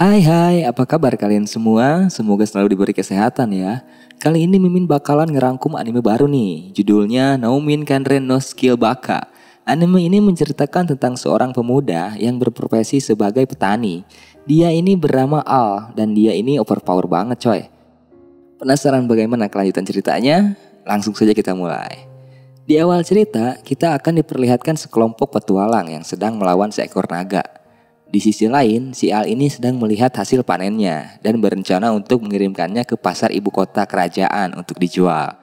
Hai hai, apa kabar kalian semua? Semoga selalu diberi kesehatan ya. Kali ini Mimin bakalan ngerangkum anime baru nih. Judulnya Naumin Kanren no Skill Baka. Anime ini menceritakan tentang seorang pemuda yang berprofesi sebagai petani. Dia ini bernama Al dan dia ini overpower banget coy. Penasaran bagaimana kelanjutan ceritanya? Langsung saja kita mulai. Di awal cerita, kita akan diperlihatkan sekelompok petualang yang sedang melawan seekor naga. Di sisi lain, si Al ini sedang melihat hasil panennya dan berencana untuk mengirimkannya ke pasar ibu kota kerajaan untuk dijual.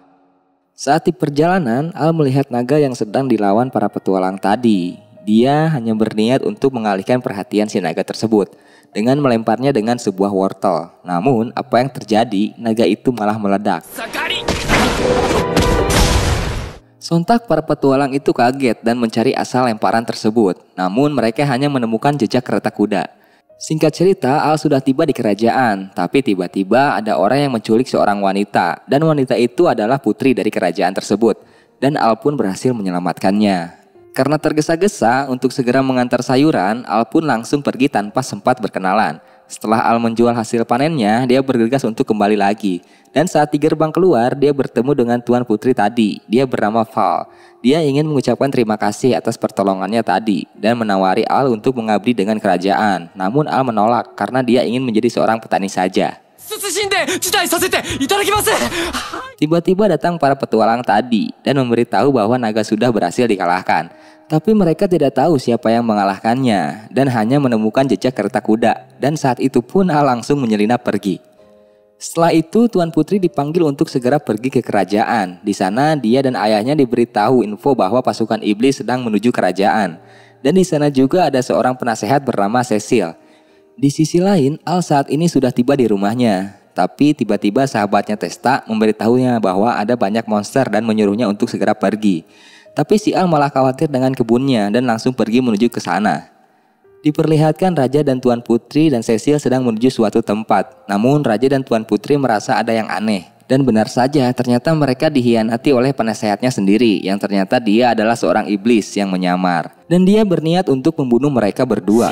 Saat di perjalanan, Al melihat naga yang sedang dilawan para petualang tadi. Dia hanya berniat untuk mengalihkan perhatian si naga tersebut dengan melemparnya dengan sebuah wortel. Namun, apa yang terjadi? Naga itu malah meledak. Sontak para petualang itu kaget dan mencari asal lemparan tersebut. Namun mereka hanya menemukan jejak kereta kuda. Singkat cerita, Al sudah tiba di kerajaan, tapi tiba-tiba ada orang yang menculik seorang wanita, dan wanita itu adalah putri dari kerajaan tersebut. Dan Al pun berhasil menyelamatkannya. Karena tergesa-gesa untuk segera mengantar sayuran, Al pun langsung pergi tanpa sempat berkenalan. Setelah Al menjual hasil panennya, dia bergegas untuk kembali lagi. Dan saat di gerbang keluar, dia bertemu dengan Tuan Putri tadi. Dia bernama Val. Dia ingin mengucapkan terima kasih atas pertolongannya tadi dan menawari Al untuk mengabdi dengan kerajaan. Namun Al menolak karena dia ingin menjadi seorang petani saja. Tiba-tiba datang para petualang tadi dan memberitahu bahwa naga sudah berhasil dikalahkan. Tapi mereka tidak tahu siapa yang mengalahkannya dan hanya menemukan jejak kereta kuda. Dan saat itu pun Al langsung menyelinap pergi. Setelah itu Tuan Putri dipanggil untuk segera pergi ke kerajaan. Di sana dia dan ayahnya diberitahu info bahwa pasukan iblis sedang menuju kerajaan. Dan di sana juga ada seorang penasehat bernama Cecil. Di sisi lain, Al saat ini sudah tiba di rumahnya. Tapi tiba-tiba sahabatnya Testa memberitahunya bahwa ada banyak monster dan menyuruhnya untuk segera pergi. Tapi si Al malah khawatir dengan kebunnya dan langsung pergi menuju ke sana. Diperlihatkan Raja dan Tuan Putri dan Cecil sedang menuju suatu tempat. Namun Raja dan Tuan Putri merasa ada yang aneh. Dan benar saja ternyata mereka dihianati oleh penasehatnya sendiri yang ternyata dia adalah seorang iblis yang menyamar. Dan dia berniat untuk membunuh mereka berdua.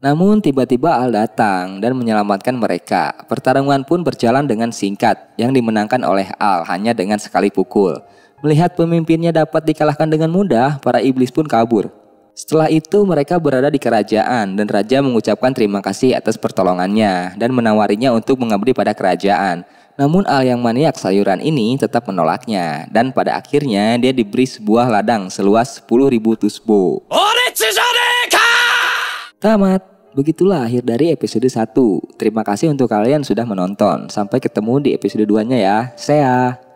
Namun tiba-tiba Al datang dan menyelamatkan mereka. Pertarungan pun berjalan dengan singkat yang dimenangkan oleh Al hanya dengan sekali pukul. Melihat pemimpinnya dapat dikalahkan dengan mudah, para iblis pun kabur. Setelah itu mereka berada di kerajaan dan raja mengucapkan terima kasih atas pertolongannya dan menawarinya untuk mengabdi pada kerajaan. Namun Al yang maniak sayuran ini tetap menolaknya dan pada akhirnya dia diberi sebuah ladang seluas 10.000 tusbo. Tamat. Begitulah akhir dari episode 1. Terima kasih untuk kalian sudah menonton. Sampai ketemu di episode 2-nya ya. Saya.